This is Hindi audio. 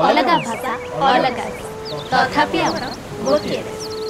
ଅଲଗା ଭାଷା ଅଲଗା ତଥାପି ଆମର ଗୋଟିଏ ଦେଶ